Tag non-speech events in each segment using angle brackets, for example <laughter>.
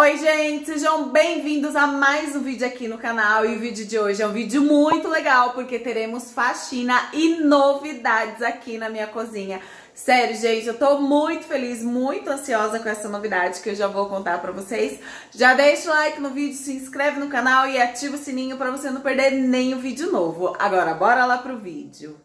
Oi gente, sejam bem-vindos a mais um vídeo aqui no canal e o vídeo de hoje é um vídeo muito legal porque teremos faxina e novidades aqui na minha cozinha. Sério, gente, eu tô muito feliz, muito ansiosa com essa novidade que eu já vou contar pra vocês. Já deixa o like no vídeo, se inscreve no canal e ativa o sininho pra você não perder nenhum vídeo novo. Agora, bora lá pro vídeo.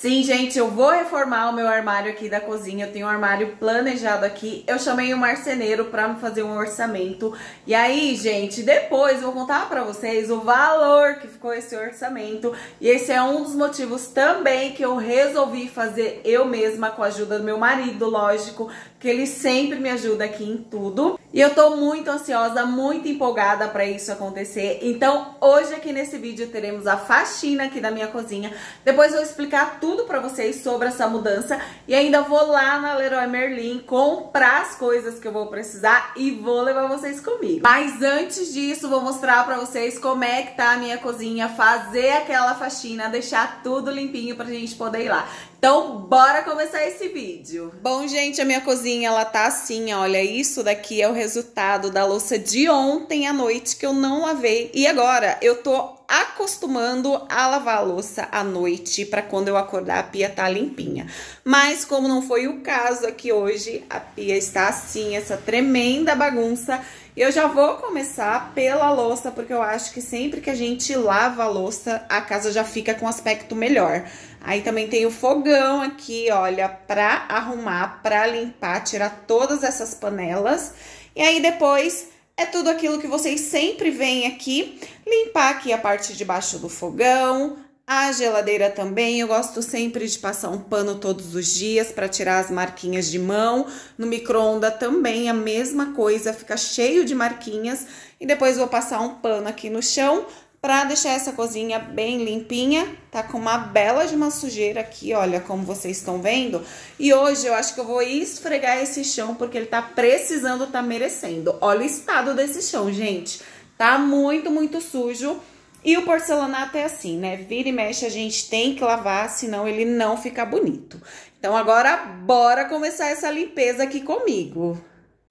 Sim, gente, eu vou reformar o meu armário aqui da cozinha. Eu tenho um armário planejado aqui. Eu chamei um marceneiro pra me fazer um orçamento. E aí, gente, depois eu vou contar pra vocês o valor que ficou esse orçamento. E esse é um dos motivos também que eu resolvi fazer eu mesma com a ajuda do meu marido, lógico, que ele sempre me ajuda aqui em tudo. E eu tô muito ansiosa, muito empolgada para isso acontecer. Então, hoje aqui nesse vídeo teremos a faxina aqui da minha cozinha. Depois eu vou explicar tudo para vocês sobre essa mudança e ainda vou lá na Leroy Merlin comprar as coisas que eu vou precisar e vou levar vocês comigo. Mas antes disso, vou mostrar para vocês como é que tá a minha cozinha, fazer aquela faxina, deixar tudo limpinho pra gente poder ir lá. Então, bora começar esse vídeo. Bom, gente, a minha cozinha, ela tá assim, olha, isso daqui é o resultado da louça de ontem à noite que eu não lavei. E agora, eu tô acostumando a lavar a louça à noite para quando eu acordar a pia tá limpinha. Mas como não foi o caso aqui hoje, a pia está assim, essa tremenda bagunça. Eu já vou começar pela louça, porque eu acho que sempre que a gente lava a louça, a casa já fica com aspecto melhor. Aí também tem o fogão aqui, olha, pra arrumar, pra limpar, tirar todas essas panelas. E aí depois é tudo aquilo que vocês sempre veem aqui. Limpar aqui a parte de baixo do fogão, a geladeira também, eu gosto sempre de passar um pano todos os dias para tirar as marquinhas de mão. No micro-ondas também a mesma coisa, fica cheio de marquinhas. E depois vou passar um pano aqui no chão para deixar essa cozinha bem limpinha. Tá com uma bela de uma sujeira aqui, olha como vocês estão vendo. E hoje eu acho que eu vou esfregar esse chão porque ele tá precisando, tá merecendo. Olha o estado desse chão, gente. Tá muito, muito sujo. E o porcelanato é assim, né? Vira e mexe a gente tem que lavar, senão ele não fica bonito. Então agora bora começar essa limpeza aqui comigo.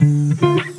Música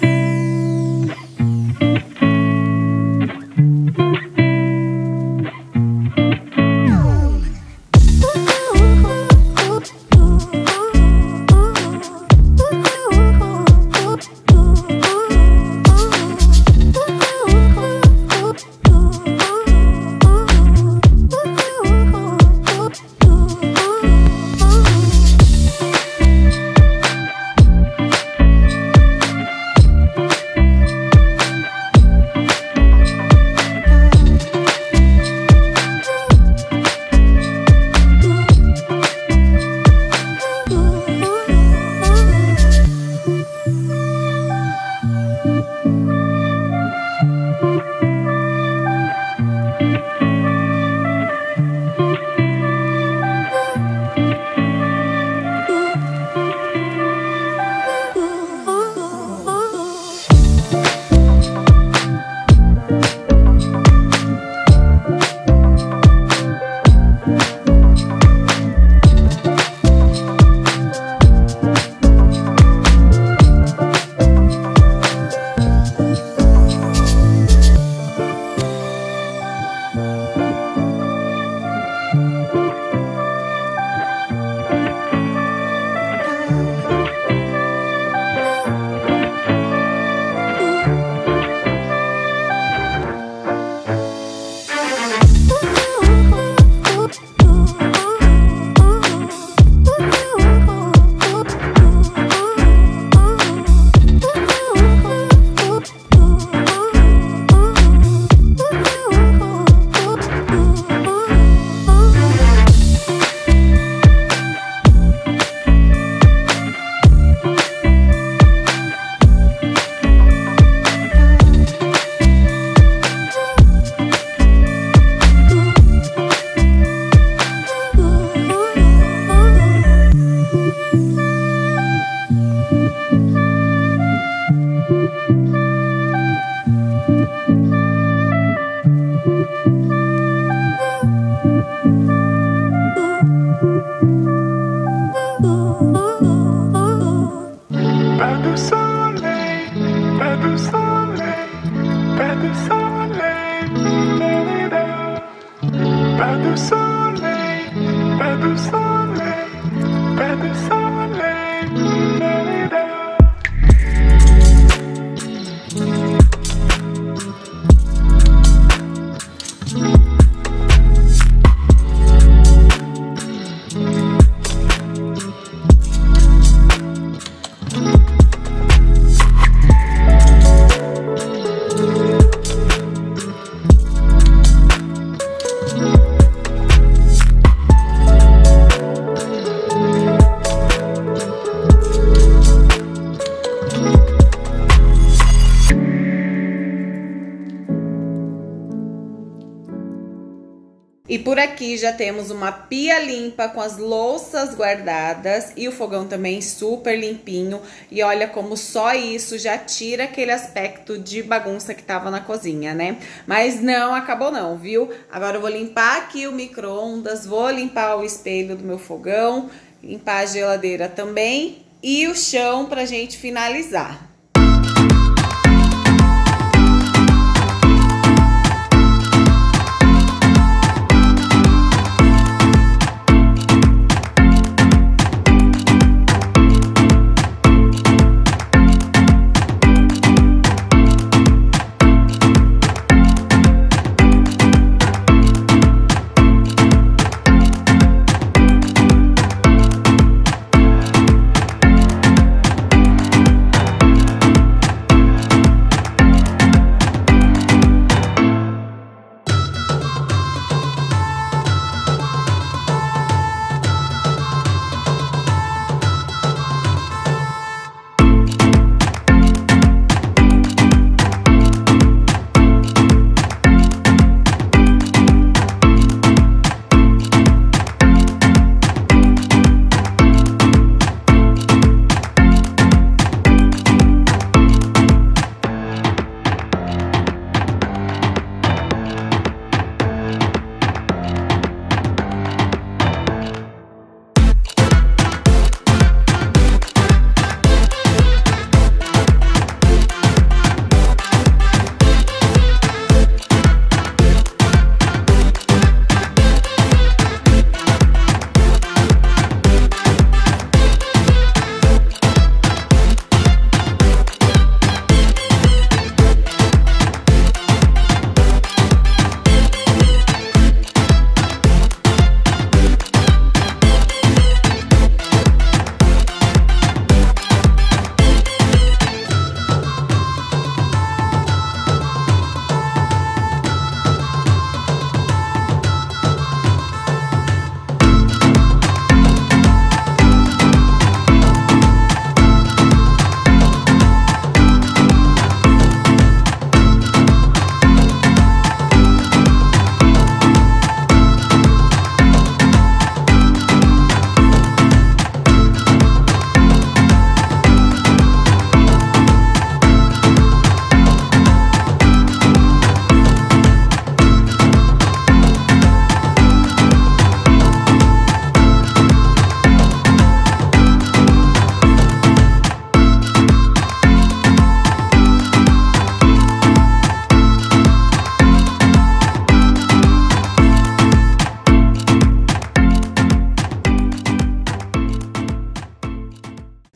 aqui já temos uma pia limpa com as louças guardadas e o fogão também super limpinho. E olha como só isso já tira aquele aspecto de bagunça que tava na cozinha, né? Mas não acabou não, viu? Agora eu vou limpar aqui o micro-ondas, vou limpar o espelho do meu fogão, limpar a geladeira também e o chão pra gente finalizar.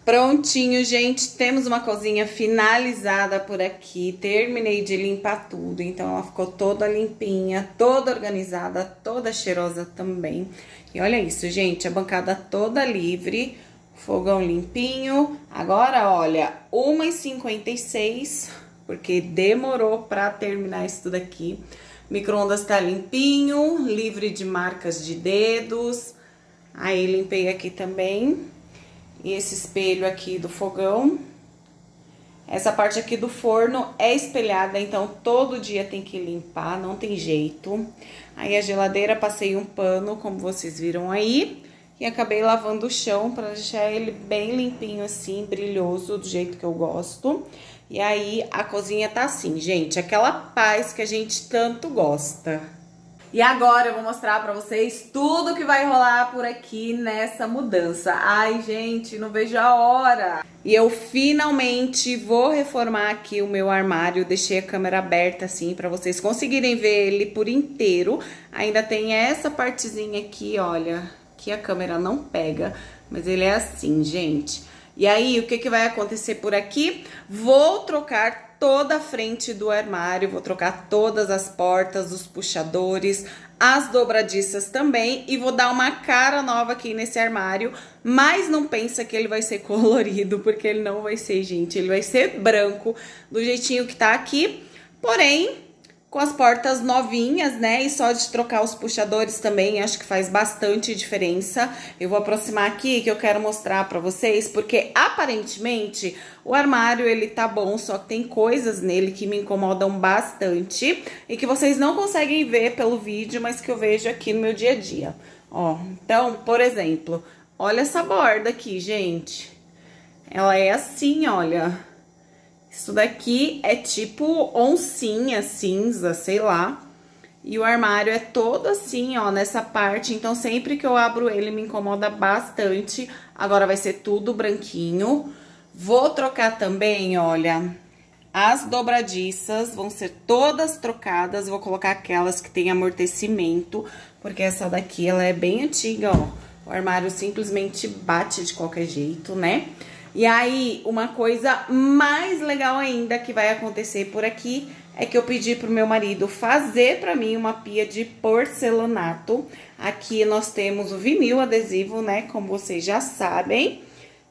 Prontinho, gente, temos uma cozinha finalizada por aqui, terminei de limpar tudo, então ela ficou toda limpinha, toda organizada, toda cheirosa também. E olha isso, gente, a bancada toda livre, fogão limpinho. Agora, olha, 1h56, porque demorou pra terminar isso tudo aqui. Micro-ondas tá limpinho, livre de marcas de dedos. Aí, limpei aqui também. E esse espelho aqui do fogão. Essa parte aqui do forno é espelhada, então todo dia tem que limpar, não tem jeito. Aí a geladeira passei um pano, como vocês viram aí. E acabei lavando o chão para deixar ele bem limpinho assim, brilhoso, do jeito que eu gosto. E aí a cozinha tá assim, gente, aquela paz que a gente tanto gosta. E agora eu vou mostrar pra vocês tudo que vai rolar por aqui nessa mudança. Ai, gente, não vejo a hora. E eu finalmente vou reformar aqui o meu armário. Deixei a câmera aberta assim pra vocês conseguirem ver ele por inteiro. Ainda tem essa partezinha aqui, olha, que a câmera não pega. Mas ele é assim, gente. E aí, o que, que vai acontecer por aqui? Vou trocar toda a frente do armário, vou trocar todas as portas, os puxadores, as dobradiças também e vou dar uma cara nova aqui nesse armário, mas não pensa que ele vai ser <laughs> colorido, porque ele não vai ser, gente, ele vai ser branco do jeitinho que tá aqui, porém com as portas novinhas, né? E só de trocar os puxadores também, acho que faz bastante diferença. Eu vou aproximar aqui que eu quero mostrar pra vocês, porque aparentemente o armário ele tá bom, só que tem coisas nele que me incomodam bastante e que vocês não conseguem ver pelo vídeo, mas que eu vejo aqui no meu dia a dia. Ó, então, por exemplo, olha essa borda aqui, gente. Ela é assim, olha isso daqui é tipo oncinha cinza, sei lá. E o armário é todo assim, ó, nessa parte. Então, sempre que eu abro ele, me incomoda bastante. Agora vai ser tudo branquinho. Vou trocar também, olha, as dobradiças vão ser todas trocadas. Vou colocar aquelas que tem amortecimento, porque essa daqui, ela é bem antiga, ó. O armário simplesmente bate de qualquer jeito, né? E aí, uma coisa mais legal ainda que vai acontecer por aqui é que eu pedi pro meu marido fazer para mim uma pia de porcelanato. Aqui nós temos o vinil adesivo, né, como vocês já sabem.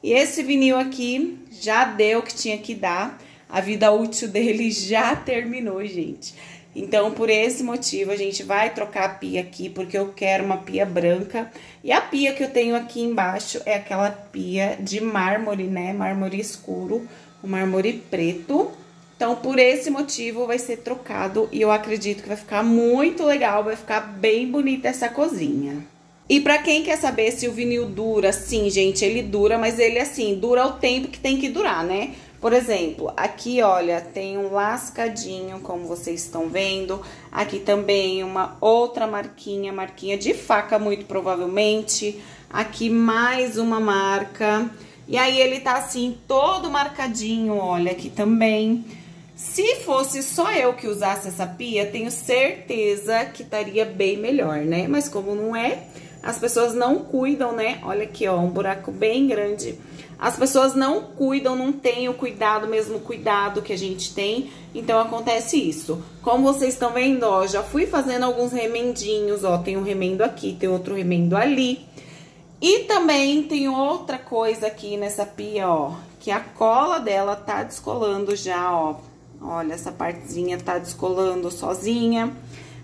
E esse vinil aqui já deu o que tinha que dar. A vida útil <laughs> dele já terminou, gente. Então, por esse motivo, a gente vai trocar a pia aqui, porque eu quero uma pia branca. E a pia que eu tenho aqui embaixo é aquela pia de mármore, né? Mármore escuro, o mármore preto. Então, por esse motivo, vai ser trocado e eu acredito que vai ficar muito legal, vai ficar bem bonita essa cozinha. E para quem quer saber se o vinil dura, sim, gente, ele dura, mas ele assim, dura o tempo que tem que durar, né? Por exemplo, aqui, olha, tem um lascadinho, como vocês estão vendo. Aqui também uma outra marquinha, marquinha de faca, muito provavelmente. Aqui mais uma marca. E aí ele tá assim, todo marcadinho, olha, aqui também. Se fosse só eu que usasse essa pia, tenho certeza que estaria bem melhor, né? Mas como não é, as pessoas não cuidam, né? Olha aqui, ó, um buraco bem grande as pessoas não cuidam, não têm o cuidado, mesmo cuidado que a gente tem, então acontece isso. Como vocês estão vendo, ó, já fui fazendo alguns remendinhos, ó, tem um remendo aqui, tem outro remendo ali. E também tem outra coisa aqui nessa pia, ó, que a cola dela tá descolando já, ó. Olha, essa partezinha tá descolando sozinha.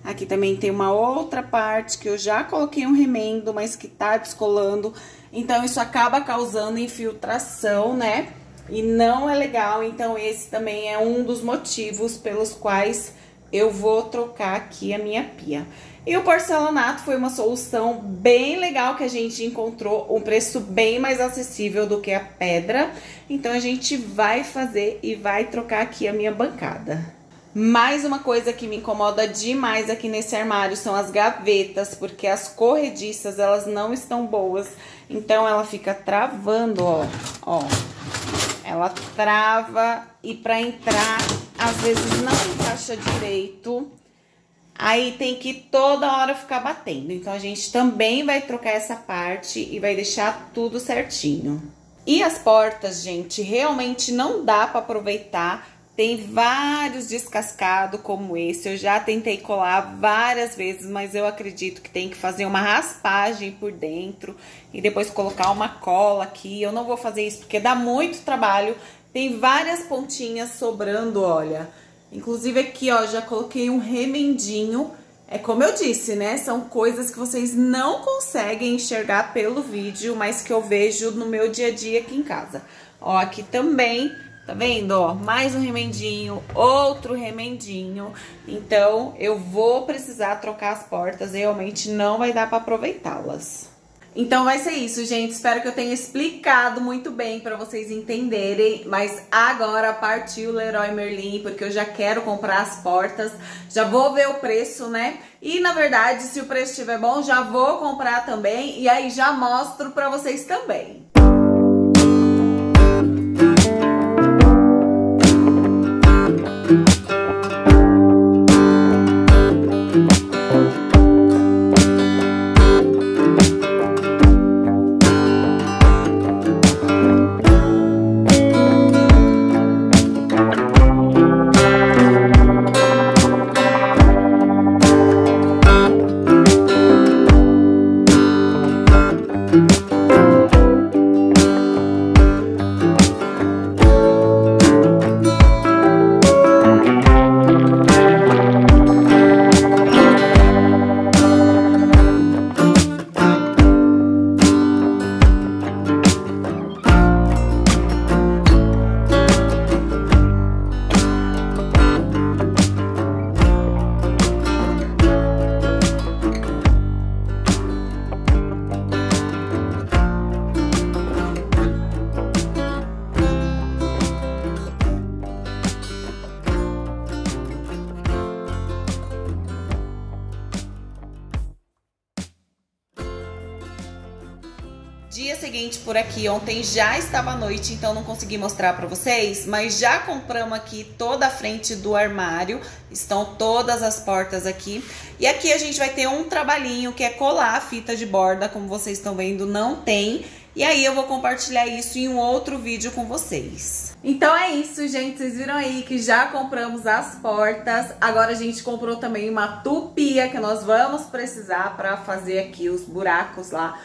Aqui também tem uma outra parte que eu já coloquei um remendo, mas que tá descolando. Então, isso acaba causando infiltração, né? E não é legal, então esse também é um dos motivos pelos quais eu vou trocar aqui a minha pia. E o porcelanato foi uma solução bem legal que a gente encontrou, um preço bem mais acessível do que a pedra. Então, a gente vai fazer e vai trocar aqui a minha bancada. Mais uma coisa que me incomoda demais aqui nesse armário são as gavetas, porque as corrediças, elas não estão boas. Então, ela fica travando, ó, ó. Ela trava e para entrar, às vezes não encaixa direito. Aí tem que toda hora ficar batendo. Então, a gente também vai trocar essa parte e vai deixar tudo certinho. E as portas, gente, realmente não dá para aproveitar tem vários descascados como esse. Eu já tentei colar várias vezes, mas eu acredito que tem que fazer uma raspagem por dentro e depois colocar uma cola aqui. Eu não vou fazer isso porque dá muito trabalho. Tem várias pontinhas sobrando, olha. Inclusive aqui, ó, já coloquei um remendinho. É como eu disse, né? São coisas que vocês não conseguem enxergar pelo vídeo, mas que eu vejo no meu dia a dia aqui em casa. Ó, aqui também Tá vendo, ó? Mais um remendinho, outro remendinho. Então, eu vou precisar trocar as portas, realmente não vai dar pra aproveitá-las. Então vai ser isso, gente. Espero que eu tenha explicado muito bem para vocês entenderem. Mas agora partiu o Leroy Merlin, porque eu já quero comprar as portas. Já vou ver o preço, né? E na verdade, se o preço estiver bom, já vou comprar também. E aí já mostro para vocês também. Dia seguinte por aqui, ontem já estava à noite, então não consegui mostrar para vocês, mas já compramos aqui toda a frente do armário, estão todas as portas aqui. E aqui a gente vai ter um trabalhinho que é colar a fita de borda, como vocês estão vendo, não tem. E aí eu vou compartilhar isso em um outro vídeo com vocês. Então é isso, gente. Vocês viram aí que já compramos as portas. Agora a gente comprou também uma tupia que nós vamos precisar para fazer aqui os buracos lá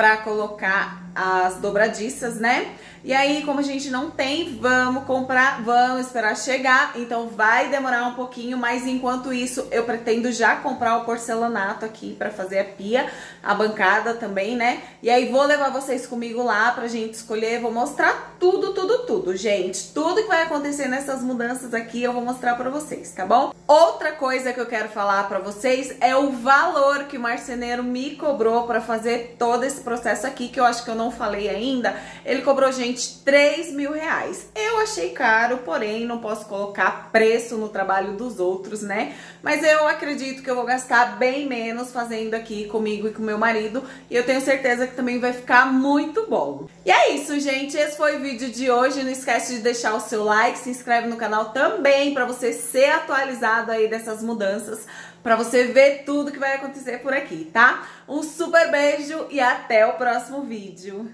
para colocar as dobradiças, né? E aí, como a gente não tem, vamos comprar, vamos esperar chegar. Então vai demorar um pouquinho, mas enquanto isso, eu pretendo já comprar o porcelanato aqui para fazer a pia, a bancada também, né? E aí vou levar vocês comigo lá pra gente escolher, vou mostrar tudo, tudo, tudo, gente. Tudo que vai acontecer nessas mudanças aqui eu vou mostrar para vocês, tá bom? Outra coisa que eu quero falar para vocês é o valor que o marceneiro me cobrou para fazer todo esse processo aqui, que eu acho que eu não falei ainda. Ele cobrou, gente, gente, 3 mil reais. Eu achei caro, porém não posso colocar preço no trabalho dos outros, né? Mas eu acredito que eu vou gastar bem menos fazendo aqui comigo e com meu marido. E eu tenho certeza que também vai ficar muito bom. E é isso, gente. Esse foi o vídeo de hoje. Não esquece de deixar o seu like, se inscreve no canal também para você ser atualizado aí dessas mudanças para você ver tudo que vai acontecer por aqui, tá? Um super beijo e até o próximo vídeo.